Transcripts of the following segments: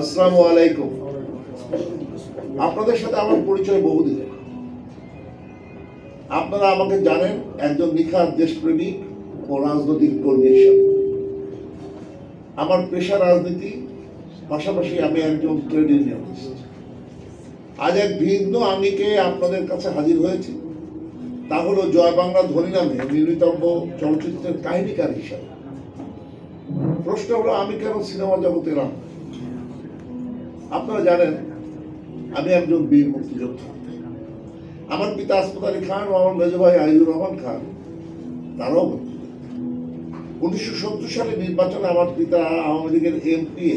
আসসালামু আলাইকুম। আপনাদের সাথে আমার পরিচয় বহুদিন। আপনারা আমাকে জানেন, একজন নিখাত দেশপ্রেমিক ও রাজনৈতিক কর্মী হিসাবে আমার পেশা রাজনীতি, পাশাপাশি আমি একজন ট্রেড ইউনিয়নিস্ট। আজ এক ভিন্ন আঙ্গিকে আপনাদের কাছে হাজির হয়েছি। তা হলো জয় বাংলা ধ্বনি নামে নির্মিতব্য চলচ্চিত্রের কাহিনীকার হিসাবে। প্রশ্ন হলো, আমি কেন সিনেমা জগতে এলাম? আপনারা জানেন, আমি একজন বীর মুক্তিযোদ্ধা। আমার পিতা আসফাত আলী খান ও আমার মেজ ভাই আইজুর রহমান খান, তারাও উনিশশো সত্তর সালে নির্বাচনে আমার পিতা আওয়ামী লীগের এমপি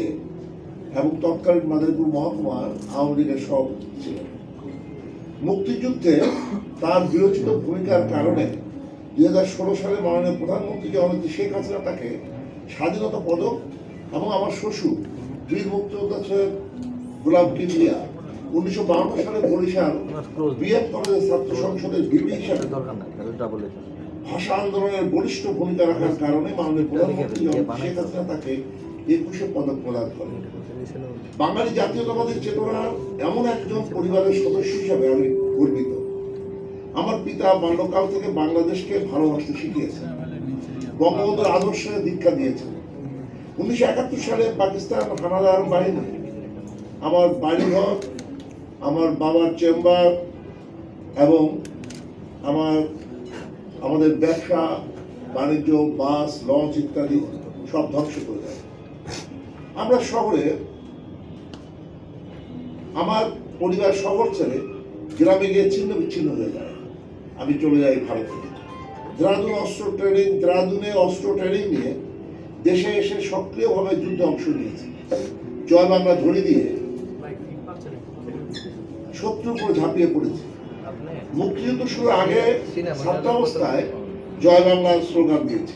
এবং তৎকালীন মাদারীপুর মহকুমার আওয়ামী লীগের সভাপতি ছিলেন। মুক্তিযুদ্ধে তার বিরোচিত ভূমিকার কারণে দুই হাজার ষোলো সালে মাননীয় প্রধানমন্ত্রী জননেত্রী শেখ হাসিনা তাকে স্বাধীনতা পদক এবং আমার শ্বশুর বীর মুক্তিযোদ্ধা গোলাম কিবরিয়া উনিশশো বাহান্ন সালে বরিশাল বিএফ কলেজের ছাত্র সংসদের বিপি হিসাবে ভাষা আন্দোলনের বলিষ্ঠ ভূমিকা রাখার কারণে মাননীয় প্রধানমন্ত্রী শেখ হাসিনা তাকে একুশে পদক প্রদান করেন। বাঙালি জাতীয়তাবাদী চেতনার এমন একজন পরিবারের সদস্য হিসাবে আমি গর্বিত। আমার পিতা বাল্যকাল থেকে বাংলাদেশকে ভালোবাসতে শিখিয়েছেন, বঙ্গবন্ধুর আদর্শে দীক্ষা দিয়েছেন। উনিশশো একাত্তর সালে পাকিস্তান হানাদার বাহিনী আমার বাড়িঘর আমার বাবার চেম্বার এবং আমার, আমাদের ব্যবসা, বাণিজ্য, বাস, লঞ্চ ইত্যাদি সব ধ্বংস করে দেয়। আমরা শহরে, আমার পরিবার শহর ছেড়ে গ্রামে গিয়ে ছিন্ন বিচ্ছিন্ন হয়ে যায়। আমি চলে যাই ভারতে দ্রাদুন অস্ত্র ট্রেনিং দেরাদুনে অস্ত্র ট্রেনিং নিয়ে দেশে এসে সক্রিয়ভাবে যুদ্ধে অংশ নিয়েছি। জয় বাংলা ধরে দিয়ে শত্রুর উপর ঝাঁপিয়ে পড়েছে। মুক্তিযুদ্ধ শুরুর আগে ছাত্রাবস্থায় জয় বাংলার স্লোগান দিয়েছি।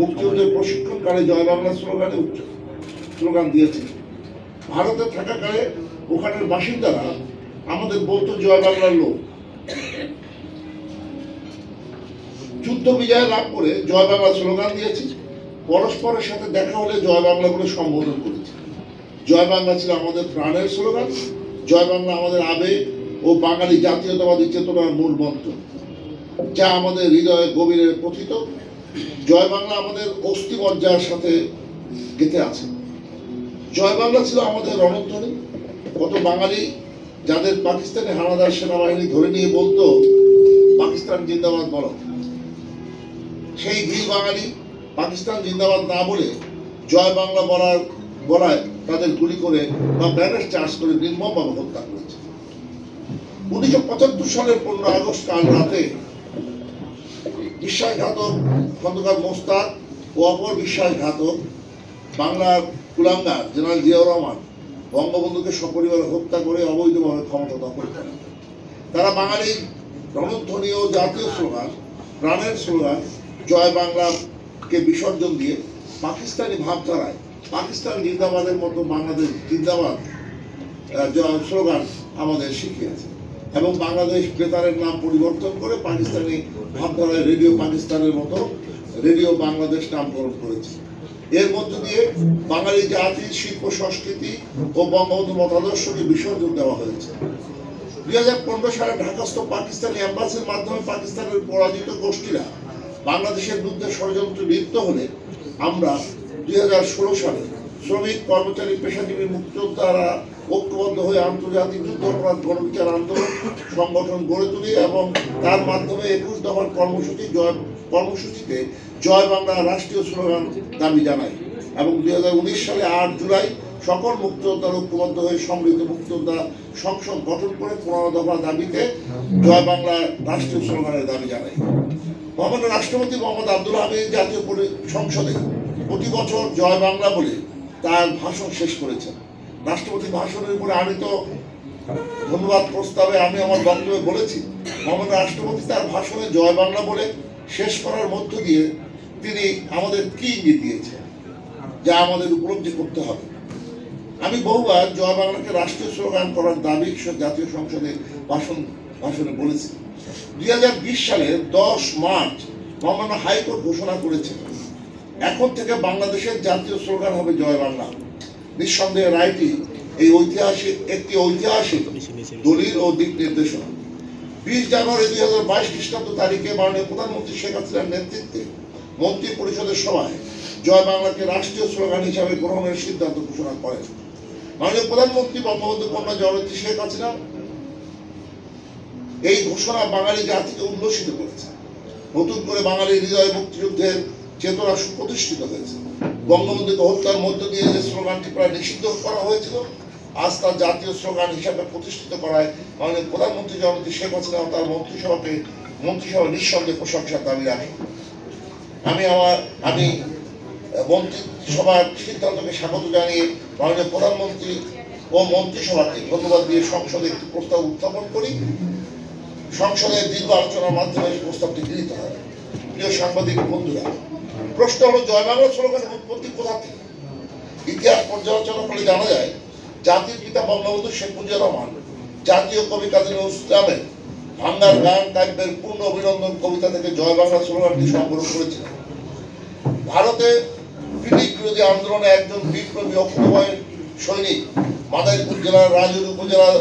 মুক্তিযুদ্ধের প্রশিক্ষণকালে জয় বাংলা স্লোগানে উচ্চ স্লোগান দিয়েছি ভারতে থাকাকালে ওখানের বাসিন্দারা আমাদের বলতো জয় বাংলার লোক। যুদ্ধ বিজয় লাভ করে জয় বাংলা স্লোগান দিয়েছি। পরস্পরের সাথে দেখা হলে জয় বাংলা বলে সম্বোধন করেছি। জয় বাংলা ছিল আমাদের প্রাণের স্লোগান। জয় বাংলা আমাদের আবেগ ও বাঙালি জাতীয়তাবাদী চেতনার মূল মন্ত্র, যা আমাদের হৃদয়ে গভীরে পথিত জয় বাংলা আমাদের অস্থিমজ্জার সাথে গেঁথে আছে। জয় বাংলা ছিল আমাদের রণধ্বনি। কত বাঙালি যাদের পাকিস্তানি হানাদার সেনাবাহিনী ধরে নিয়ে বলতো, পাকিস্তান জিন্দাবাদ বলো। সেই বীর বাঙালি পাকিস্তান জিন্দাবাদ না বলে জয় বাংলা বলার বলায় তাদের গুলি করে বা ব্যানার চার্জ করে নির্মমভাবে হত্যা করেছে। উনিশশো পঁচাত্তর সালের পনেরো আগস্ট কাল রাতে বিশ্বাসঘাতক খন্দকার মোস্তাক ও অপর বিশ্বাসঘাতক বাংলার কুলাঙ্গার জেনারেল জিয়াউর রহমান বঙ্গবন্ধুকে সপরিবারে হত্যা করে অবৈধভাবে ক্ষমতা দখল করে তারা বাঙালির রণধ্বনি ও জাতীয় স্লোগান, প্রাণের স্লোগান, জয় বাংলাকে বিসর্জন দিয়ে পাকিস্তানি ভাবধারায় পাকিস্তান জিন্দাবাদের মতো বাংলাদেশ জিন্দাবাদ স্লোগান আমাদের শিখিয়েছে। এবং বাংলাদেশ বেতারের নাম পরিবর্তন করে পাকিস্তানি ভাবধারায় রেডিও পাকিস্তানের মতো রেডিও বাংলাদেশ নামকরণ করেছে। এর মধ্য দিয়ে বাঙালি জাতি, শিল্প, সংস্কৃতি ও বঙ্গবন্ধু মতাদর্শকে বিসর্জন দেওয়া হয়েছে। দুই হাজার পনেরো সালে ঢাকাস্থ পাকিস্তানি অ্যাম্বাসির মাধ্যমে পাকিস্তানের পরাজিত গোষ্ঠীরা বাংলাদেশের বিরুদ্ধে ষড়যন্ত্রে লিপ্ত হলে আমরা দুই হাজার ষোলো সালে শ্রমিক, কর্মচারী, পেশাজীবী মুক্তিযোদ্ধারা ঐক্যবদ্ধ হয়ে আন্তর্জাতিক যুদ্ধ অপরাধ গণবিচার আন্দোলন সংগঠন গড়ে তুলি এবং তার মাধ্যমে একুশ দফার কর্মসূচি জয় কর্মসূচিতে জয় বাংলা রাষ্ট্রীয় স্লোগান দাবি জানায় এবং দুই হাজার উনিশ সালে আট জুলাই সকল মুক্তিযোদ্ধার ঐক্যবদ্ধ হয়ে সমৃদ্ধ মুক্তিযোদ্ধা সংসদ গঠন করে পনেরো দফা দাবিতে জয় বাংলা রাষ্ট্রীয় স্লোগানের দাবি জানায়। মহামান্য রাষ্ট্রপতি মোহাম্মদ আব্দুল হামিদ জাতীয় সংসদে প্রতি বছর জয় বাংলা বলে তার ভাষণ শেষ করেছেন। রাষ্ট্রপতি ভাষণের উপরে আমি তো ধন্যবাদ প্রস্তাবে আমি আমার বক্তব্যে বলেছি, মহামান্য রাষ্ট্রপতি তার ভাষণে জয় বাংলা বলে শেষ করার মধ্য দিয়ে তিনি আমাদের কি ইঙ্গিত দিয়েছেন, যা আমাদের উপলব্ধি করতে হবে। আমি বহুবার জয় বাংলাকে রাষ্ট্রীয় স্লোগান করার দাবি জাতীয় সংসদে ভাষণ, ভাষণে বলেছি। দুই সালের দশ মার্চ মহামান্য হাইকোর্ট ঘোষণা করেছে এখন থেকে বাংলাদেশের জাতীয় স্লোগান হবে জয় বাংলা। নিঃসন্দেহে রায়টি এই ঐতিহাসিক, একটি ঐতিহাসিক দলিল ও দিক নির্দেশনা। বিশ জানুয়ারি দুই হাজার বাইশ খ্রিস্টাব্দ তারিখে মাননীয় প্রধানমন্ত্রী শেখ হাসিনার নেতৃত্বে মন্ত্রী পরিষদের সভায় জয় বাংলাকে রাষ্ট্রীয় স্লোগান হিসাবে গ্রহণের সিদ্ধান্ত ঘোষণা করেন। মাননীয় প্রধানমন্ত্রী বঙ্গবন্ধু কন্যা জয়ন্তী শেখ হাসিনা এই ঘোষণা বাঙালি জাতিকে উল্লসিত করেছে। নতুন করে বাঙালির হৃদয় মুক্তিযুদ্ধের চেতনা সুপ্রতিষ্ঠিত হয়েছে। বঙ্গবন্ধুকে হত্যার মধ্য দিয়ে যে স্লোগানটি প্রায় নিষিদ্ধ করা হয়েছিল, আজ তার জাতীয় স্লোগান হিসাবে প্রতিষ্ঠিত করায় মাননীয় প্রধানমন্ত্রী জনতি শেখ হাসিনা তার মন্ত্রিসভাকে মন্ত্রিসভা নিঃসন্দেহে প্রশংসার দাবি রাখি। আমি আমার, আমি মন্ত্রিসভার সিদ্ধান্তকে স্বাগত জানিয়ে মাননীয় প্রধানমন্ত্রী ও মন্ত্রিসভাকে ধন্যবাদ দিয়ে সংসদে একটি প্রস্তাব উত্থাপন করি। সংসদে দীর্ঘ আলোচনার মাধ্যমে এই প্রস্তাবটি গৃহীত হয়। প্রিয় সাংবাদিক বন্ধুরা, প্রশ্ন হলো, জয় স্লোগানের উৎপত্তি কোথা থেকে? ইতিহাস পর্যালোচনা করে জানা যায়, জাতির পিতা বঙ্গবন্ধু শেখ মুজিবুর রহমান জাতীয় কবি কাজী নজরুল ইসলামের ভাঙ্গার গান কাব্যের পূর্ণ অভিনন্দন কবিতা থেকে জয় বাংলা স্লোগানটি সংগ্রহ করেছিলেন। ভারতে ব্রিটিশ বিরোধী আন্দোলনে একজন বিপ্লবী অক্ষময় সৈনিক, মাদারীপুর জেলার রাজুর উপজেলার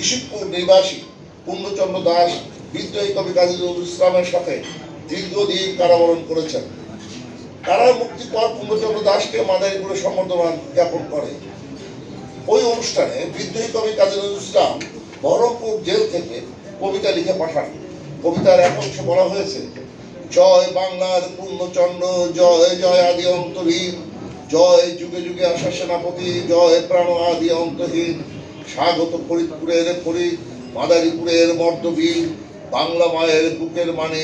ইসিকপুর নিবাসী পূর্ণচন্দ্র দাস, বিদ্রোহী কবি কাজী নজরুল ইসলামের সাথে দীর্ঘদিন কারাবরণ করেছেন। কারা মুক্তি পর পূর্ণচন্দ্র দাসকে মাদারীপুরে সম্বর্ধনা জ্ঞাপন করে। ওই অনুষ্ঠানে বিদ্রোহী কবি কাজী নজরুল ইসলাম বহরমপুর জেল থেকে কবিতা লিখে পাঠান। কবিতার এক অংশে বলা হয়েছে, জয় বাংলার পূর্ণচন্দ্র, জয় জয় আদি অন্তহীন, জয় যুগে যুগে আসা সেনাপতি, জয় প্রাণ আদি অন্তহীন, স্বাগত ফরিদপুরের ফরিদ, মাদারীপুরের মর্দবীর বাংলা মায়ের বুকের মানে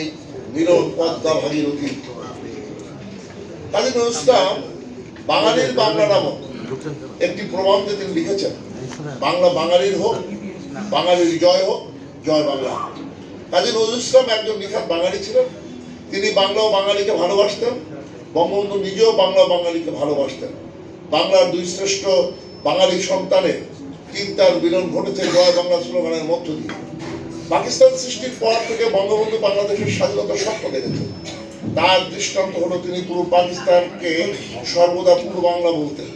মিলন কাজী বাঙালির বাংলা নামক একটি প্রবন্ধে তিনি লিখেছেন। বাংলা বাঙালির হোক, বাঙালির জয় হোক, জয় বাংলা। কাজী নজরুল ইসলাম একজন নিখাত বাঙালি ছিলেন। তিনি বাংলা ও বাঙালিকে ভালোবাসতেন। বঙ্গবন্ধু নিজেও বাংলা বাঙালিকে ভালোবাসতেন। বাংলার দুই শ্রেষ্ঠ বাঙালি সন্তানের চিন্তার মিলন ঘটেছে জয় বাংলা স্লোগানের মধ্য দিয়ে। পাকিস্তান সৃষ্টির পর থেকে বঙ্গবন্ধু বাংলাদেশের স্বাধীনতা স্বপ্ন দেখেছেন তার দৃষ্টান্ত হলো তিনি পুরো পাকিস্তানকে সর্বদা পূর্ব বাংলা বলতেন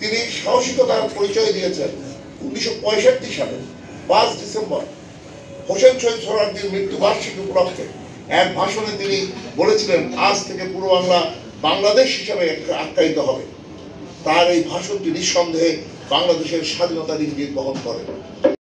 তিনি সাহসিকতার পরিচয় দিয়েছেন উনিশশো পঁয়ষট্টি সালে, পাঁচ ডিসেম্বর। হোসেন শহীদ সোহরার্দির মৃত্যু বার্ষিকী উপলক্ষে এক ভাষণে তিনি বলেছিলেন, আজ থেকে পূর্ব বাংলা বাংলাদেশ হিসাবে আখ্যায়িত হবে। তার এই ভাষণটি নিঃসন্দেহে বাংলাদেশের স্বাধীনতার ইঙ্গিত বহন করে।